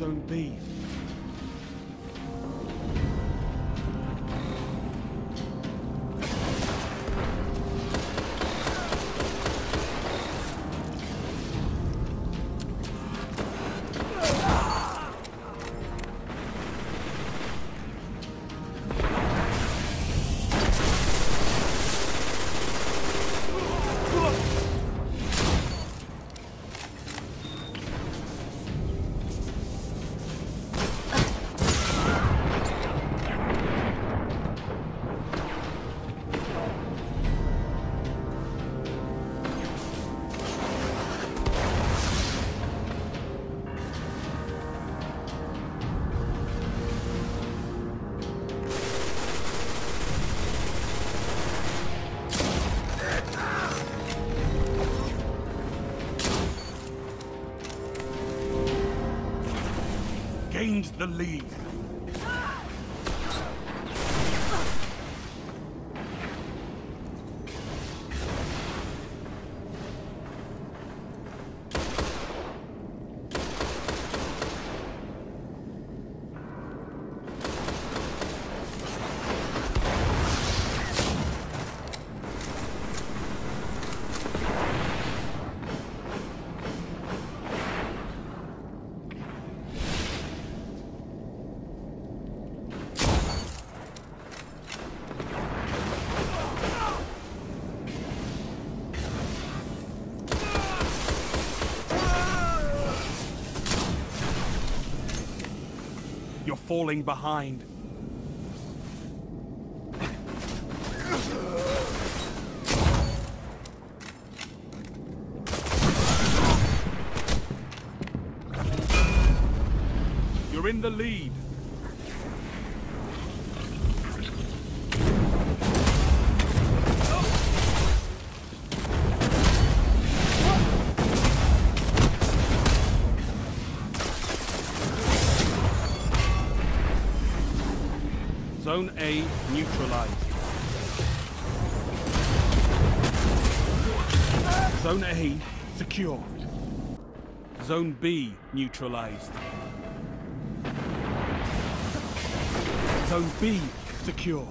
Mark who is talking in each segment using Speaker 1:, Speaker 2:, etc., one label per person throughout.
Speaker 1: Zone B. the lead. Falling behind. You're in the lead. Zone A neutralized. Zone A secure. Zone B neutralized. Zone B secure.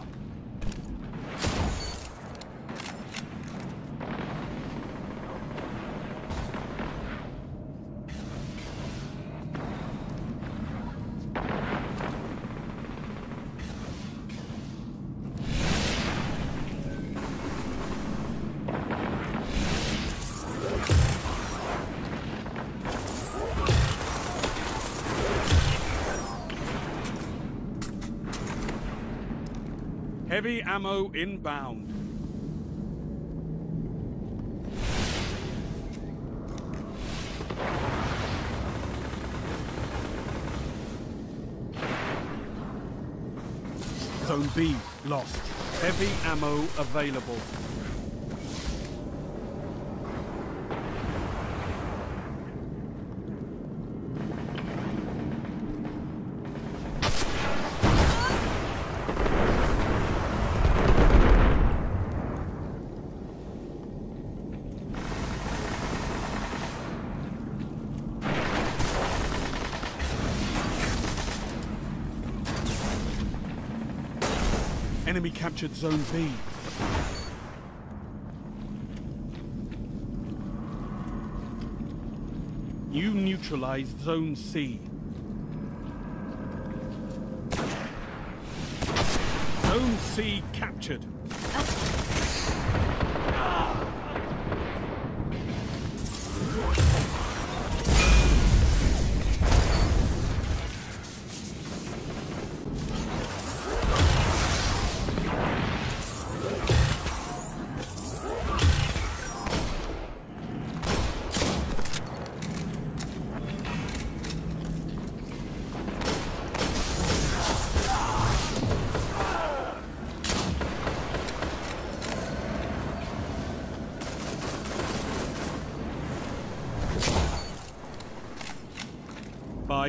Speaker 1: Heavy ammo inbound. Zone B lost. Heavy ammo available. Enemy captured Zone B. You neutralized Zone C. Zone C captured.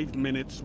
Speaker 1: Five minutes.